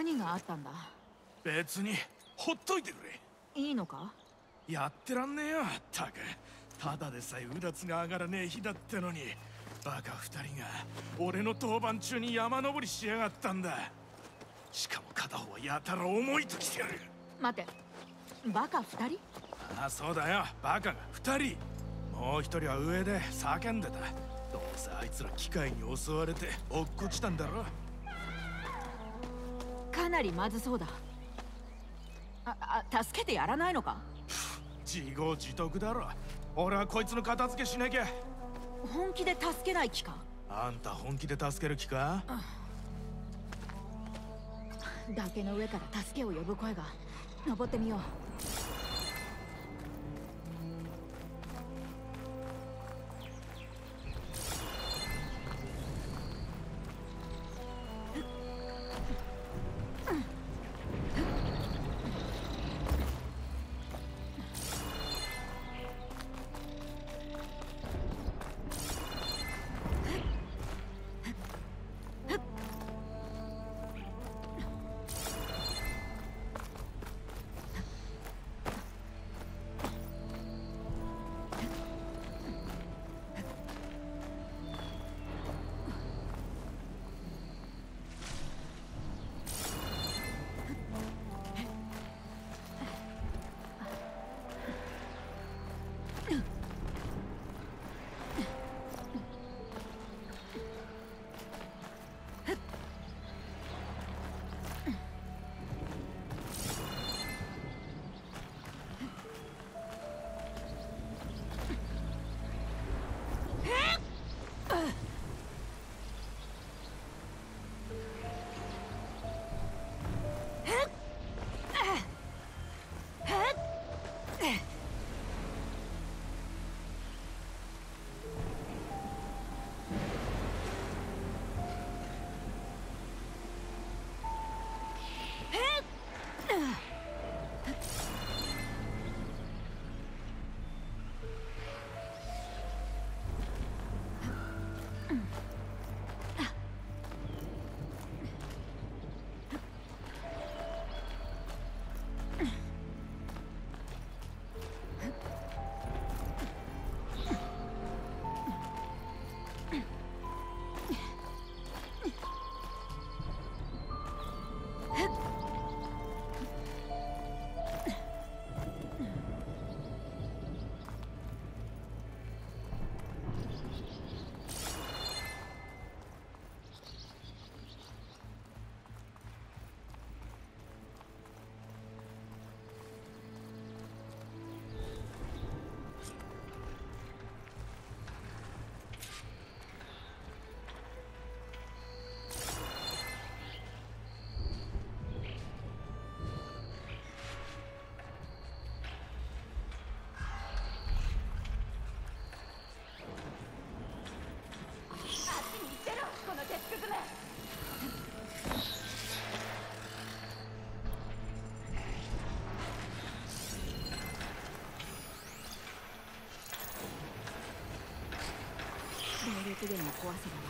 何があったんだ？別にほっといてくれ。いいのか？やってらんねえよったく。ただでさえうだつが上がらねえ日だってのに。バカ二人が俺の当番中に山登りしやがったんだ。しかも片方はやたら重いときてやる。待て。バカ二人？ああそうだよ。バカが二人。もう一人は上で叫んでた。どうせあいつら機械に襲われて落っこちたんだろかなりまずそうだ。ああ助けてやらないのか？自業自得だろ。俺はこいつの片付けしなきゃ。本気で助けない気か？あんた本気で助ける気か？崖の上から助けを呼ぶ声が。登ってみよう力でも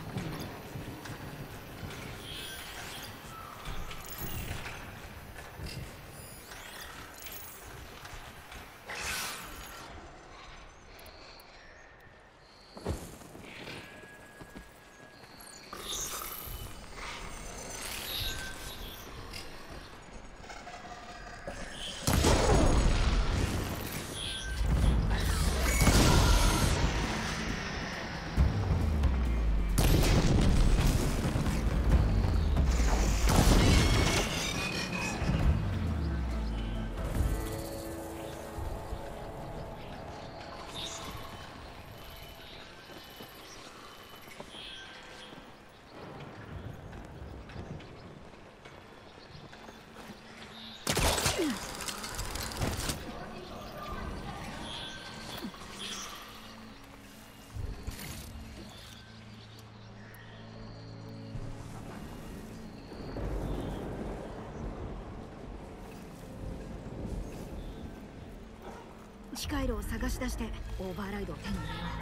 壊せば回路を探し出してオーバーライドを手に入れよう。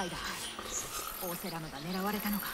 近いだ。オセラムが狙われたのか。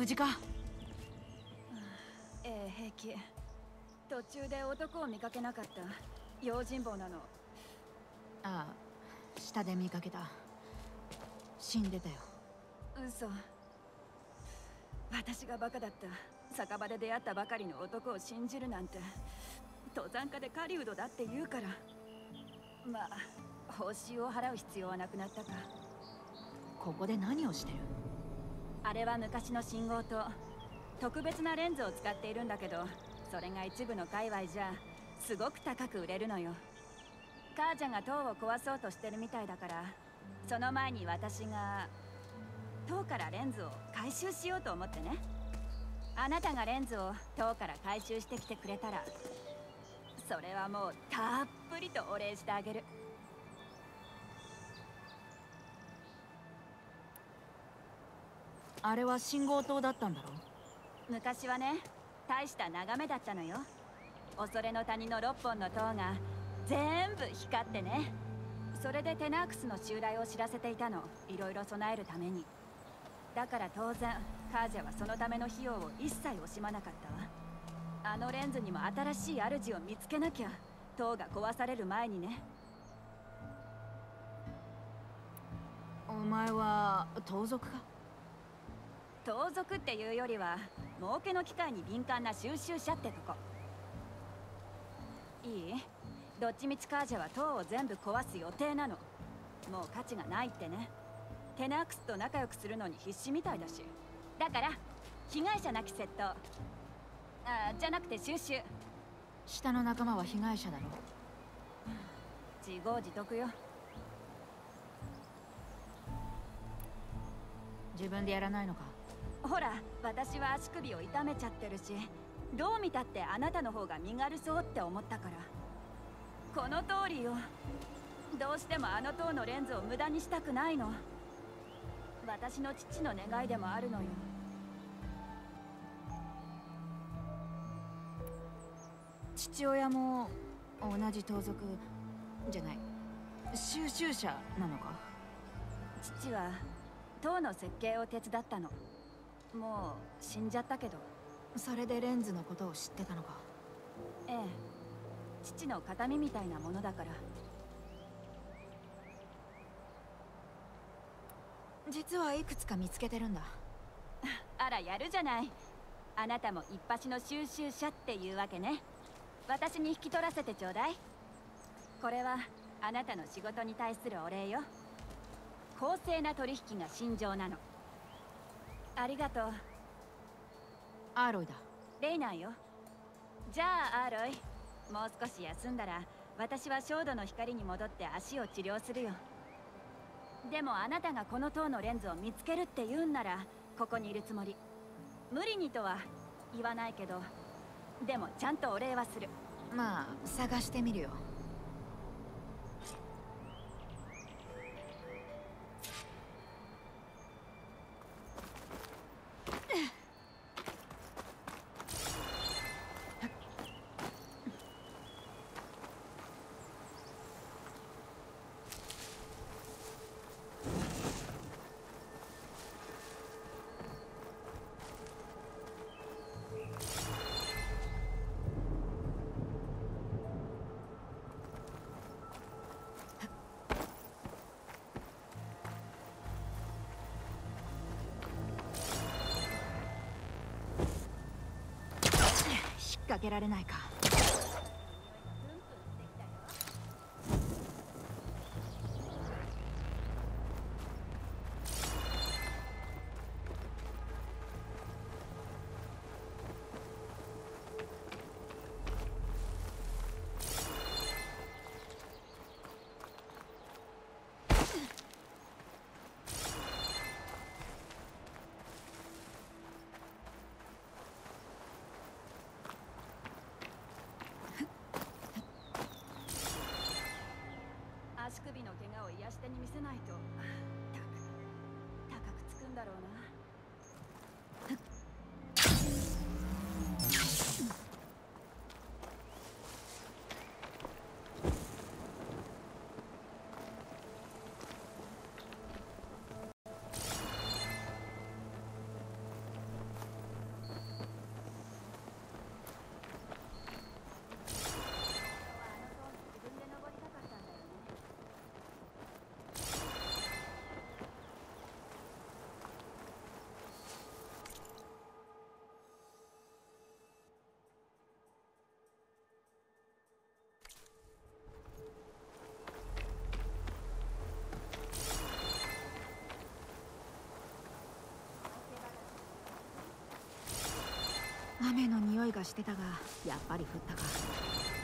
無事かええ平気。途中で男を見かけなかった。用心棒なの。ああ下で見かけた。死んでたよ。嘘。私がバカだった。酒場で出会ったばかりの男を信じるなんて。登山家で狩人だって言うから。まあ報酬を払う必要はなくなったか。ここで何をしてる？あれは昔の信号と特別なレンズを使っているんだけどそれが一部の界隈じゃすごく高く売れるのよ。母ちゃんが塔を壊そうとしてるみたいだからその前に私が塔からレンズを回収しようと思ってね。あなたがレンズを塔から回収してきてくれたらそれはもうたっぷりとお礼してあげる。あれは信号灯だったんだろ？昔はね大した眺めだったのよ。恐れの谷の6本の塔が全部光ってね。それでテナークスの襲来を知らせていたの。いろいろ備えるために。だから当然カージャはそのための費用を一切惜しまなかったわ。あのレンズにも新しい主を見つけなきゃ塔が壊される前にね。お前は盗賊か？盗賊っていうよりは儲けの機会に敏感な収集者ってとこ。いい？どっちみちカージャは塔を全部壊す予定なの。もう価値がないってね。テナークスと仲良くするのに必死みたいだし。だから被害者なき窃盗。あじゃなくて収集。下の仲間は被害者だろ自業自得よ。自分でやらないのか？ほら私は足首を痛めちゃってるしどう見たってあなたの方が身軽そうって思ったから。この通りよ。どうしてもあの塔のレンズを無駄にしたくないの。私の父の願いでもあるのよ。父親も同じ盗賊じゃない。収集者なのか？父は塔の設計を手伝ったのもう死んじゃったけど。それでレンズのことを知ってたのか？ええ。父の形見みたいなものだから。実はいくつか見つけてるんだ。あらやるじゃない。あなたも一発の収集者っていうわけね。私に引き取らせてちょうだい。これはあなたの仕事に対するお礼よ。公正な取引が信条なのありがとう。アーロイだ。レイナーよ。じゃあアーロイもう少し休んだら私は焦土の光に戻って足を治療するよ。でもあなたがこの塔のレンズを見つけるって言うんならここにいるつもり。無理にとは言わないけどでもちゃんとお礼はする。まあ探してみるよかけられないか。首の怪我を癒し手に見せないと。たく高くつくんだろうな。かしてたがやっぱり降ったか。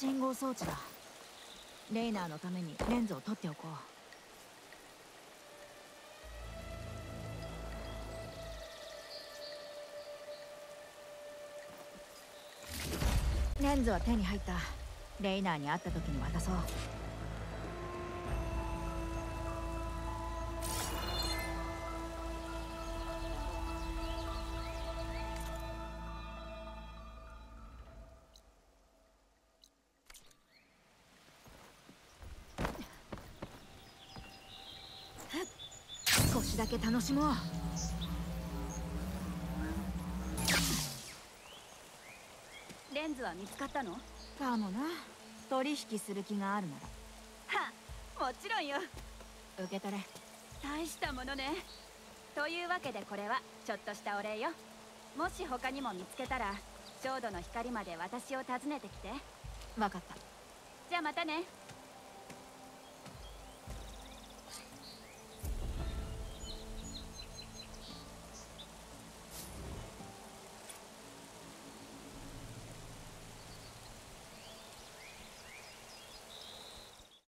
信号装置だ。レイナーのためにレンズを取っておこう。レンズは手に入った。レイナーに会った時に渡そう。楽しもう。レンズは見つかったの？はかもな。取引する気があるなもちろんよ。ら受け取れ。大したものね。というわけでこれはちょっとしたお礼よ。もし他にも見つけたら焦土の光まで私を訪ねてきて。分かった。じゃあまたね